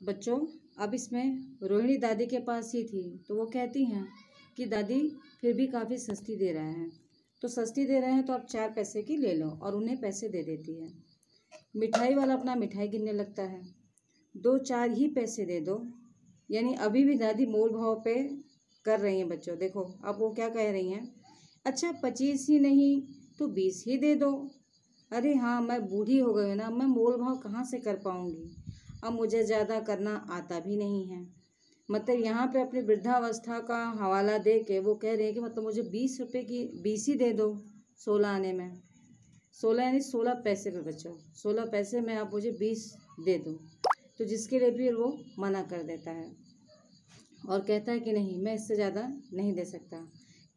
बच्चों, अब इसमें रोहिणी दादी के पास ही थी तो वो कहती हैं कि दादी फिर भी काफ़ी सस्ती दे रहे हैं। तो सस्ती दे रहे हैं तो आप चार पैसे की ले लो और उन्हें पैसे दे देती है। मिठाई वाला अपना मिठाई गिनने लगता है। दो चार ही पैसे दे दो। यानी अभी भी दादी मोल भाव पे कर रही हैं बच्चों। देखो, अब वो क्या कह रही हैं? अच्छा पच्चीस ही नहीं तो बीस ही दे दो। अरे हाँ मैं बूढ़ी हो गई ना मैं मोल भाव कहाँ से कर पाऊँगी? अब मुझे ज़्यादा करना आता भी नहीं है। मतलब यहाँ पे अपनी वृद्धावस्था का हवाला दे के वो कह रहे हैं कि मतलब मुझे बीस रुपए की, बीस ही दे दो सोलह आने में। सोलह यानी सोलह पैसे पे बचो। सोलह पैसे में आप मुझे बीस दे दो। तो जिसके लिए भी वो मना कर देता है। और कहता है कि नहीं, मैं इससे ज़्यादा नहीं दे सकता।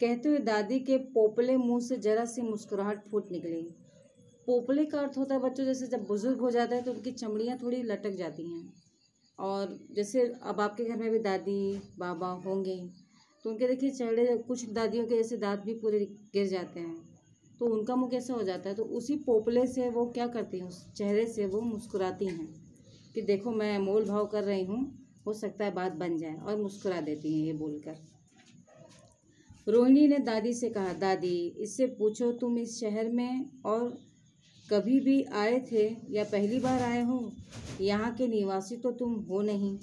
कहते हुए दादी के पोपले मुँह से जरा सी मुस्कुराहट फूट निकली। पोपले का अर्थ होता है बच्चों, जैसे जब बुज़ुर्ग हो जाता है तो उनकी चमड़ियाँ थोड़ी लटक जाती हैं। और जैसे अब आपके घर में भी दादी, बाबा होंगे तो उनके देखिए चेहरे कुछ दादियों के जैसे दांत भी पूरे गिर जाते हैं तो उनका मुँह कैसा हो जाता है? तो उसी पोपले से वो क्या करती हैं? उस चेहरे से वो मुस्कुराती हैं कि देखो मैं मोल भाव कर रही हूँ, हो सकता है बात बन जाए, और मुस्कुरा देती हैं ये बोलकर। रोहिणी ने दादी से कहा, दादी, इससे पूछो तुम इस शहर में और कभी भी आए थे या पहली बार आए हो, यहाँ के निवासी तो तुम हो नहीं।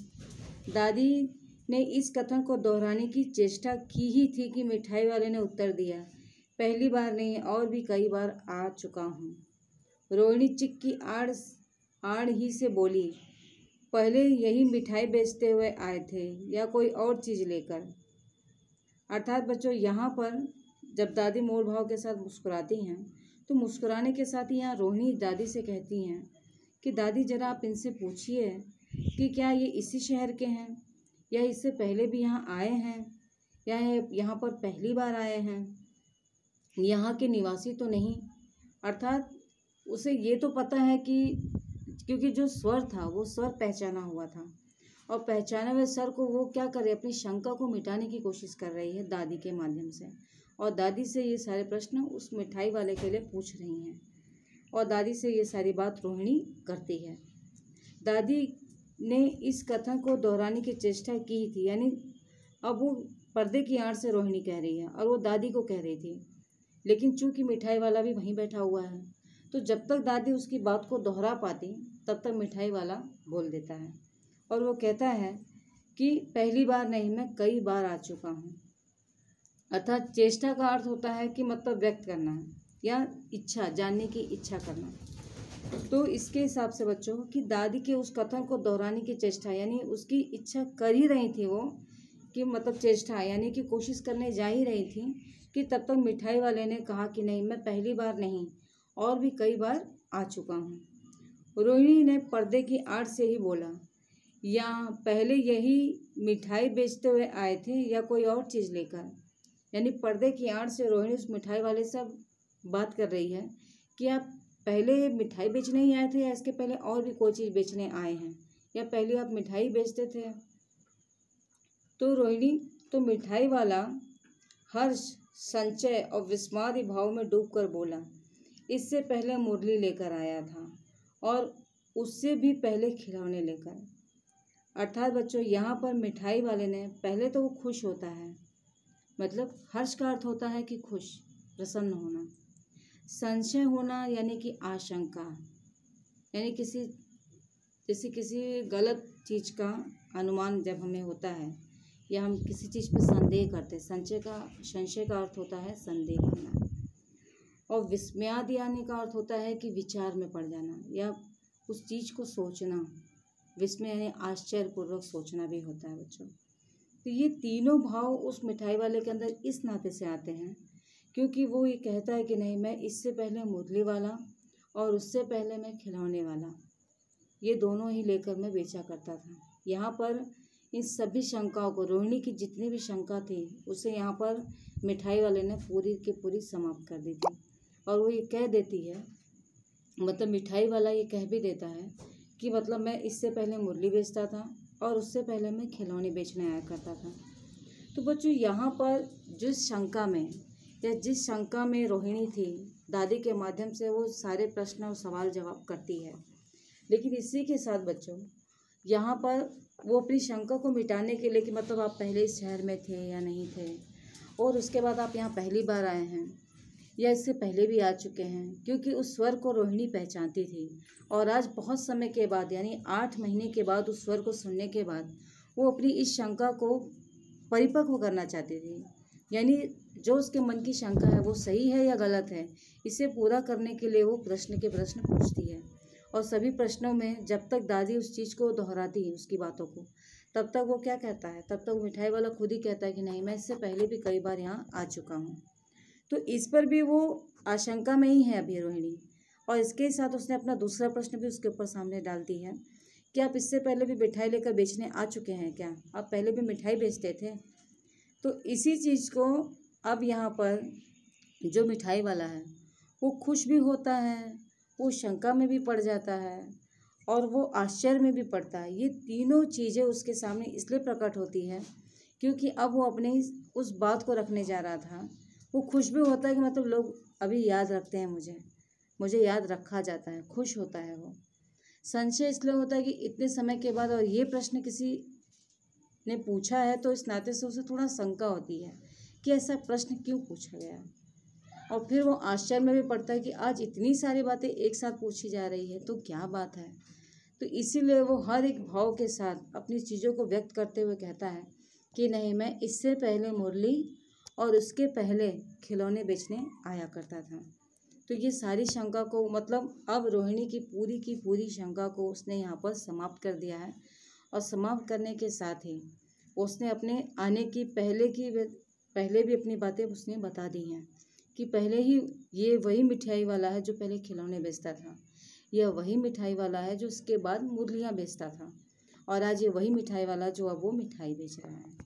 दादी ने इस कथन को दोहराने की चेष्टा की ही थी कि मिठाई वाले ने उत्तर दिया, पहली बार नहीं, और भी कई बार आ चुका हूँ। रोहिणी चिक की आड़ आड़ ही से बोली, पहले यही मिठाई बेचते हुए आए थे या कोई और चीज़ लेकर? अर्थात बच्चों, यहाँ पर जब दादी मोल भाव के साथ मुस्कुराती हैं तो मुस्कुराने के साथ ही यहाँ रोहिणी दादी से कहती हैं कि, दादी, ज़रा आप इनसे पूछिए कि क्या ये इसी शहर के हैं? या इससे पहले भी यहाँ आए हैं? या यहाँ पर पहली बार आए हैं? यहाँ के निवासी तो नहीं। अर्थात उसे ये तो पता है कि, क्योंकि जो स्वर था, वो स्वर पहचाना हुआ था। और पहचाने हुए स्वर को वो क्या करे, अपनी शंका को मिटाने की कोशिश कर रही है दादी के माध्यम से। और दादी से ये सारे प्रश्न उस मिठाई वाले के लिए पूछ रही हैं और दादी से ये सारी बात रोहिणी करती है। दादी ने इस कथन को दोहराने की चेष्टा की थी, यानी अब वो पर्दे की आड़ से रोहिणी कह रही है और वो दादी को कह रही थी। लेकिन चूँकि मिठाई वाला भी वहीं बैठा हुआ है तो जब तक दादी उसकी बात को दोहरा पाती, तब तक मिठाई वाला बोल देता है। और वो कहता है कि पहली बार नहीं, मैं कई बार आ चुका हूँ। अर्थात चेष्टा का अर्थ होता है कि मतलब व्यक्त करना या इच्छा, जानने की इच्छा करना तो इसके हिसाब से बच्चों, कि दादी के उस कथन को दोहराने की चेष्टा, यानी उसकी इच्छा कर ही रही थी वो, कि मतलब चेष्टा, यानी कि कोशिश करने जा ही रही थी, कि तब तक मिठाई वाले ने कहा कि नहीं, मैं पहली बार नहीं, और भी कई बार आ चुका हूँ। रोहिणी ने पर्दे की आड़ से ही बोला या पहले यही मिठाई बेचते हुए आए थे या कोई और चीज़ लेकर? यानी पर्दे की आड़ से रोहिणी उस मिठाई वाले से बात कर रही है कि आप पहले मिठाई बेचने ही आए थे या इसके पहले और भी कोई चीज़ बेचने आए हैं? या पहले आप मिठाई बेचते थे? तो रोहिणी तो मिठाई वाला हर्ष, संचय और विस्मादी भाव में डूबकर बोला, इससे पहले मुरली लेकर आया था और उससे भी पहले खिलौने लेकर। अर्थात बच्चों, यहाँ पर मिठाई वाले ने, पहले तो वो खुश होता है मतलब हर्ष का अर्थ होता है कि खुश, प्रसन्न होना। संशय होना यानी कि आशंका, यानी किसी, जैसे किसी गलत चीज़ का अनुमान जब हमें होता है या हम किसी चीज़ पर संदेह करते हैं, संशय का संशय का अर्थ होता है संदेह करना और विस्मयाद यानी का अर्थ होता है कि विचार में पड़ जाना या उस चीज़ को सोचना। विस्मय यानी आश्चर्यपूर्वक सोचना भी होता है बच्चों। तो ये तीनों भाव उस मिठाई वाले के अंदर इस नाते से आते हैं, क्योंकि वो ये कहता है कि नहीं, मैं इससे पहले मुरली वाला और उससे पहले मैं खिलौने वाला, ये दोनों ही लेकर मैं बेचा करता था। यहाँ पर इन सभी शंकाओं को, रोहिणी की जितनी भी शंका थी, उसे यहाँ पर मिठाई वाले ने पूरी की पूरी समाप्त कर दी थी। और वो ये कह देती है मतलब मिठाई वाला ये कह भी देता है कि मतलब मैं इससे पहले मुरली बेचता था और उससे पहले मैं खिलौने बेचने आया करता था। तो बच्चों, यहाँ पर जिस शंका में, या जिस शंका में रोहिणी थी, दादी के माध्यम से वो सारे प्रश्न और सवाल जवाब करती है। लेकिन इसी के साथ बच्चों, यहाँ पर वो अपनी शंका को मिटाने के लिए कि मतलब आप पहले इस शहर में थे या नहीं थे, और उसके बाद आप यहाँ पहली बार आए हैं या इससे पहले भी आ चुके हैं, क्योंकि उस स्वर को रोहिणी पहचानती थी। और आज बहुत समय के बाद, यानी आठ महीने के बाद उस स्वर को सुनने के बाद, वो अपनी इस शंका को परिपक्व करना चाहती थी। यानी जो उसके मन की शंका है, वो सही है या गलत है, इसे पूरा करने के लिए वो प्रश्न के प्रश्न पूछती है। और सभी प्रश्नों में जब तक दादी उस चीज़ को दोहराती है, उसकी बातों को, तब तक वो क्या कहता है? तब तक मिठाई वाला खुद ही कहता है कि नहीं, मैं इससे पहले भी कई बार यहाँ आ चुका हूँ। तो इस पर भी वो आशंका में ही है अभी रोहिणी। और इसके साथ उसने अपना दूसरा प्रश्न भी उसके ऊपर सामने डाल दी है। कि आप इससे पहले भी मिठाई लेकर बेचने आ चुके हैं क्या? आप पहले भी मिठाई बेचते थे? तो इसी चीज़ को अब यहाँ पर जो मिठाई वाला है, वो खुश भी होता है, वो शंका में भी पड़ जाता है और वो आश्चर्य में भी पड़ता है। ये तीनों चीज़ें उसके सामने इसलिए प्रकट होती है क्योंकि अब वो अपने उस बात को रखने जा रहा था वो खुश भी होता है कि मतलब लोग अभी याद रखते हैं मुझे। मुझे याद रखा जाता है, खुश होता है वो। संशय इसलिए होता है कि इतने समय के बाद और ये प्रश्न किसी ने पूछा है तो इस नाते से उसे थोड़ा शंका होती है कि ऐसा प्रश्न क्यों पूछा गया? और फिर वो आश्चर्य में भी पड़ता है कि आज इतनी सारी बातें एक साथ पूछी जा रही है तो क्या बात है? तो इसीलिए वो हर एक भाव के साथ अपनी चीज़ों को व्यक्त करते हुए कहता है कि नहीं, मैं इससे पहले मुरली और उसके पहले खिलौने बेचने आया करता था। तो ये सारी शंका को मतलब अब रोहिणी की पूरी की पूरी शंका को उसने यहाँ पर समाप्त कर दिया है और समाप्त करने के साथ ही उसने अपने आने की, पहले की पहले भी अपनी बातें उसने बता दी हैं कि पहले ही ये वही मिठाई वाला है जो पहले खिलौने बेचता था। यह वही मिठाई वाला है जो उसके बाद मुरलियाँ बेचता था और आज ये वही मिठाई वाला जो अब वो मिठाई बेच रहा है।